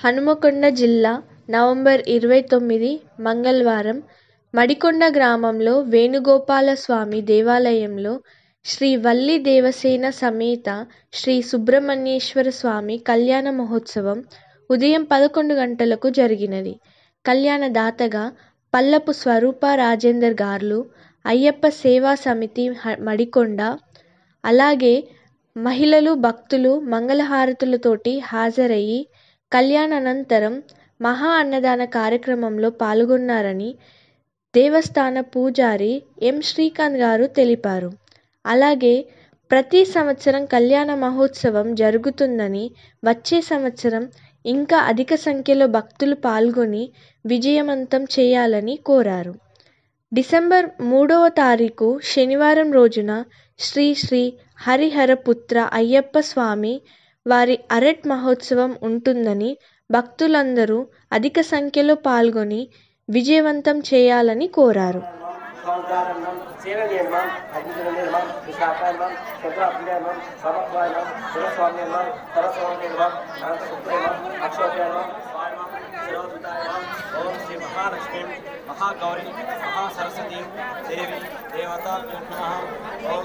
హనుమకొండ జిల్లా నవంబర్ ఇరవై తొమ్మిది మంగళవారం మడికొండ గ్రామంలో వేణుగోపాల స్వామి దేవాలయంలో శ్రీ వల్లి దేవసేన సమేత శ్రీ సుబ్రహ్మణ్యేశ్వర స్వామి కళ్యాణ మహోత్సవం ఉదయం పదకొండు గంటలకు జరిగినది. కళ్యాణదాతగా పల్లపు స్వరూప రాజేందర్ గార్లు అయ్యప్ప సేవా సమితి మడికొండ అలాగే మహిళలు భక్తులు మంగళహారతులతోటి హాజరయ్యి కళ్యాణానంతరం మహా అన్నదాన కార్యక్రమంలో పాల్గొన్నారని దేవస్థాన పూజారి ఎం శ్రీకాంత్ గారు తెలిపారు. అలాగే ప్రతి సంవత్సరం కళ్యాణ మహోత్సవం జరుగుతుందని వచ్చే సంవత్సరం ఇంకా అధిక సంఖ్యలో భక్తులు పాల్గొని విజయవంతం చేయాలని కోరారు. డిసెంబర్ మూడవ తారీఖు శనివారం రోజున శ్రీ శ్రీ హరిహరపుత్ర అయ్యప్ప స్వామి వారి అరెట్ మహోత్సవం ఉంటుందని భక్తులందరూ అధిక సంఖ్యలో పాల్గొని విజయవంతం చేయాలని కోరారు. ఓం శ్రీ మహాసరస్వతి దేవి దేవత ఓం